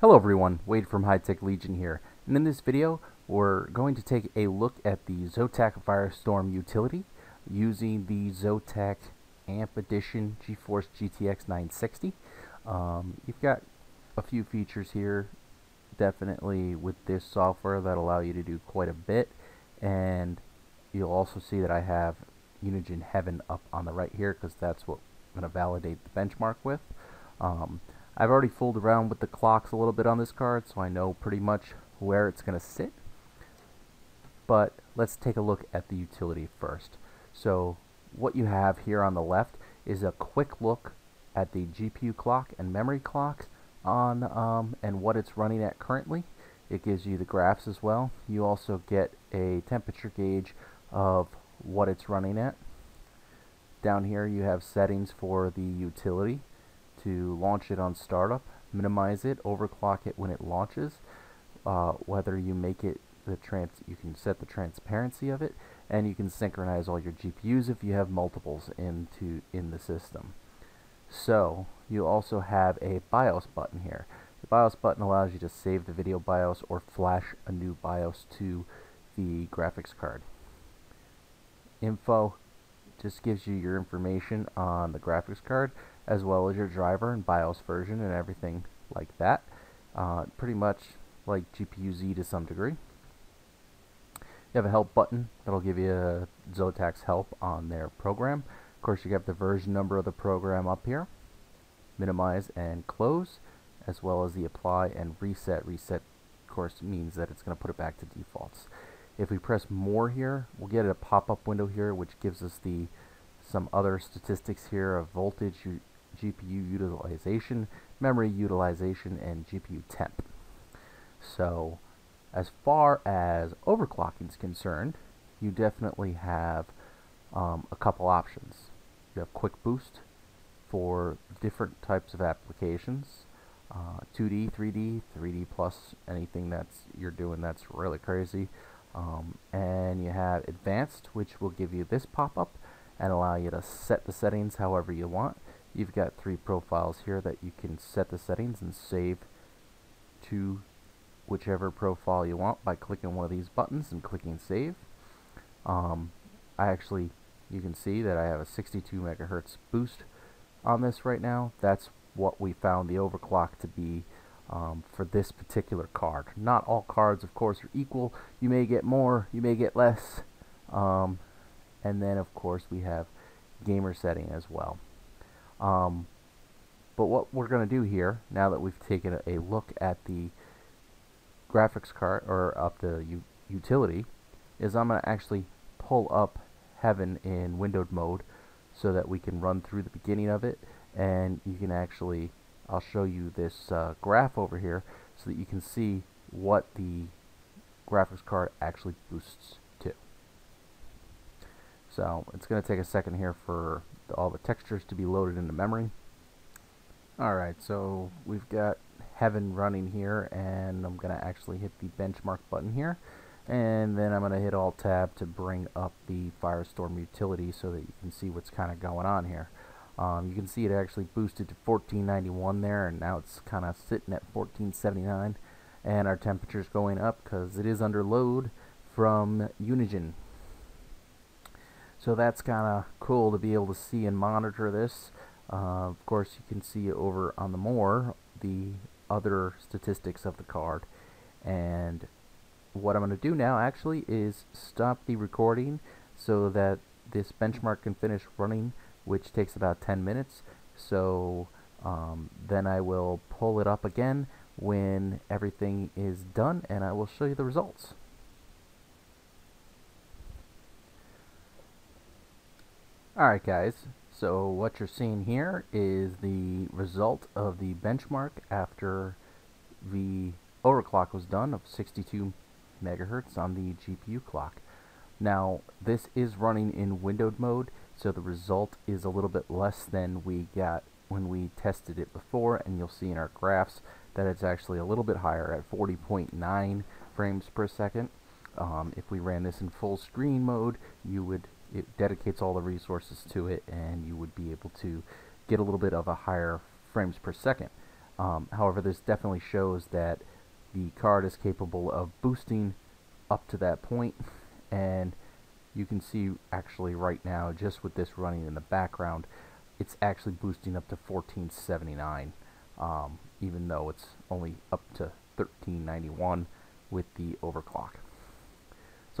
Hello everyone, Wade from HiTech Legion here, and in this video we're going to take a look at the Zotac Firestorm utility using the Zotac AMP Edition GeForce GTX 960. Um, you've got a few features here definitely with this software that allow you to do quite a bit and you'll also see that I have Unigine Heaven up on the right here because that's what I'm going to validate the benchmark with. Um, I've already fooled around with the clocks a little bit on this card, so I know pretty much where it's going to sit. But let's take a look at the utility first. So what you have here on the left is a quick look at the GPU clock and memory clocks on um, and what it's running at currently. It gives you the graphs as well. You also get a temperature gauge of what it's running at. Down here you have settings for the utility to launch it on startup, minimize it, overclock it when it launches, uh, whether you make it the trans you can set the transparency of it and you can synchronize all your GPUs if you have multiples into in the system. So you also have a BIOS button here. The BIOS button allows you to save the video BIOS or flash a new BIOS to the graphics card. Info just gives you your information on the graphics card as well as your driver and BIOS version and everything like that. Uh, pretty much like GPU-Z to some degree. You have a help button that'll give you Zotac's help on their program. Of course, you have the version number of the program up here. Minimize and close, as well as the apply and reset. Reset, of course, means that it's going to put it back to defaults. If we press more here, we'll get a pop-up window here, which gives us the some other statistics here of voltage, GPU utilization, memory utilization, and GPU temp. So as far as overclocking is concerned, you definitely have um, a couple options. You have quick boost for different types of applications. Uh, 2D, 3D, 3D plus anything that's you're doing that's really crazy. Um, and you have advanced, which will give you this pop-up and allow you to set the settings however you want. You've got three profiles here that you can set the settings and save to whichever profile you want by clicking one of these buttons and clicking save. Um, I actually, you can see that I have a 62 megahertz boost on this right now. That's what we found the overclock to be um, for this particular card. Not all cards, of course, are equal. You may get more, you may get less. Um, and then, of course, we have gamer setting as well. Um, but what we're going to do here, now that we've taken a, look at the graphics card or up the utility, is I'm going to actually pull up Heaven in windowed mode so that we can run through the beginning of it and you can actually I'll show you this uh, graph over here so that you can see what the graphics card actually boosts. So it's going to take a second here for the, all the textures to be loaded into memory. Alright, so we've got Heaven running here, and I'm going to actually hit the benchmark button here. And then I'm going to hit Alt Tab to bring up the Firestorm utility so that you can see what's kind of going on here. Um, you can see it actually boosted to 1491 there, and now it's kind of sitting at 1479. And our temperature's going up because it is under load from Unigine. So that's kind of cool to be able to see and monitor this. Uh, of course, you can see over on the more the other statistics of the card. And what I'm going to do now actually is stop the recording so that this benchmark can finish running, which takes about 10 minutes. So um, then I will pull it up again when everything is done and I will show you the results. Alright guys, so what you're seeing here is the result of the benchmark after the overclock was done of 62 megahertz on the GPU clock. Now this is running in windowed mode so the result is a little bit less than we got when we tested it before and you'll see in our graphs that it's actually a little bit higher at 40.9 frames per second. Um, if we ran this in full screen mode you would it dedicates all the resources to it and you would be able to get a little bit of a higher frames per second. Um, however, this definitely shows that the card is capable of boosting up to that point and you can see actually right now just with this running in the background it's actually boosting up to 1479 um, even though it's only up to 1391 with the overclock.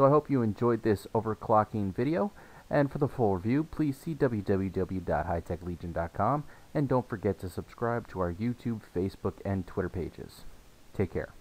So I hope you enjoyed this overclocking video and for the full review please see www.hitechlegion.com and don't forget to subscribe to our YouTube, Facebook, and Twitter pages. Take care.